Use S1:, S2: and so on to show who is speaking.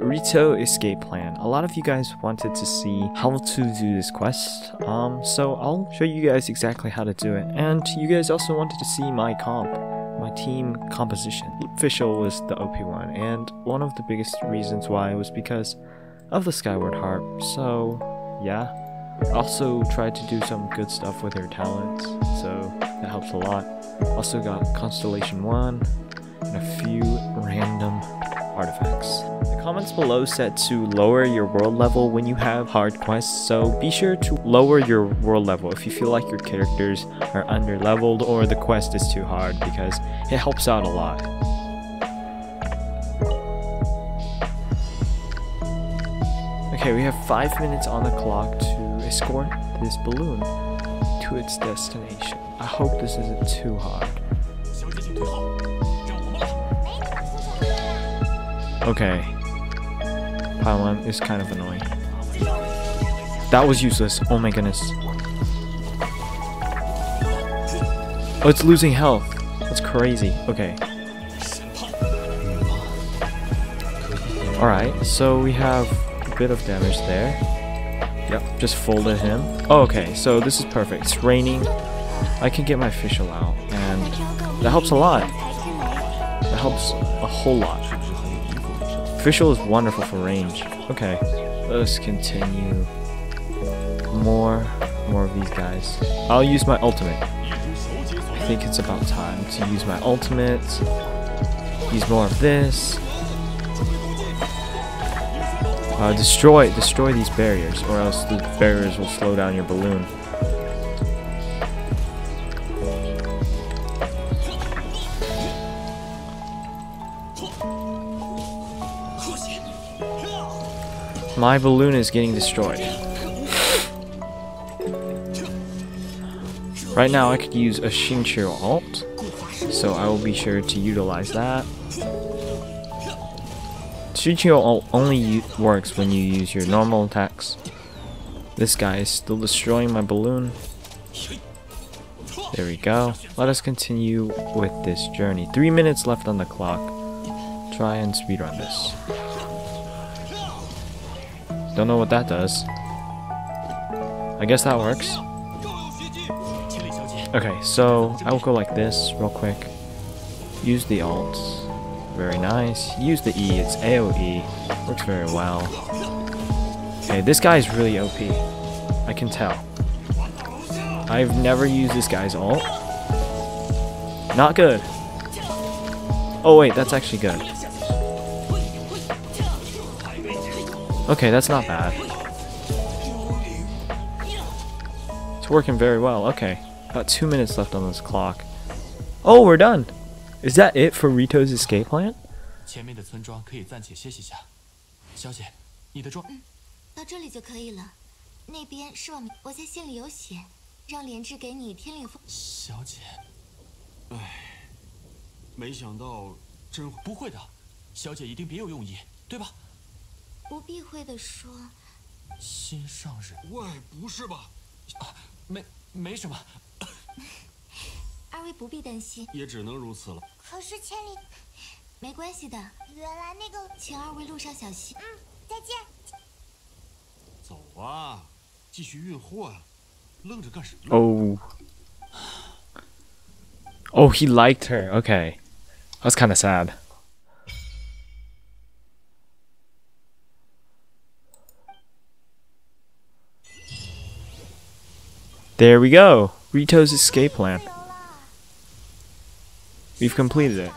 S1: Ritou Escape Plan. A lot of you guys wanted to see how to do this quest, um, so I'll show you guys exactly how to do it. And you guys also wanted to see my comp, my team composition. Fischl was the OP one, and one of the biggest reasons why was because of the Skyward Harp. So, yeah. Also tried to do some good stuff with her talents, so that helps a lot. Also got Constellation 1 and a few random artifacts. Comments below said to lower your world level when you have hard quests, so be sure to lower your world level if you feel like your characters are under leveled or the quest is too hard because it helps out a lot. Okay, we have 5 minutes on the clock to escort this balloon to its destination. I hope this isn't too hard. Okay. Pylon is kind of annoying. That was useless. Oh my goodness. Oh, it's losing health. That's crazy. Okay. Alright, so we have a bit of damage there. Yep, just folded him. Oh, okay, so this is perfect. It's raining. I can get my fish out, and that helps a lot. That helps a whole lot. Fischl is wonderful for range. Okay, let's continue. More, more of these guys. I'll use my ultimate. I think it's about time to use my ultimate. Use more of this. Uh, destroy, destroy these barriers, or else the barriers will slow down your balloon. My balloon is getting destroyed. Right now I could use a Xingqiu alt, so I will be sure to utilize that. Xingqiu alt only works when you use your normal attacks. This guy is still destroying my balloon. There we go. Let us continue with this journey. Three minutes left on the clock. Try and speedrun this. Don't know what that does. I guess that works. Okay, so I will go like this real quick. Use the alt. Very nice. Use the E, it's AoE. Works very well. Okay, this guy is really OP. I can tell. I've never used this guy's alt. Not good. Oh wait, that's actually good. Okay, that's not bad. It's working very well. Okay, about two minutes left on this clock. Oh, we're done. Is that it for Ritou's escape plan?
S2: 不
S3: 避讳的说，
S2: 心上人。
S4: 喂，不是吧？
S2: 啊，没，没什么。
S3: 二位不必担心，
S4: 也只能如此了。
S3: 可是千里，没关系的。原来那个，请二位路上小心。嗯，再见。
S4: 走啊，继续运货啊，愣着干什
S1: 么？Oh. Oh, he liked her. Okay. That's kind of sad. There we go. Ritou's escape plan. We've completed it.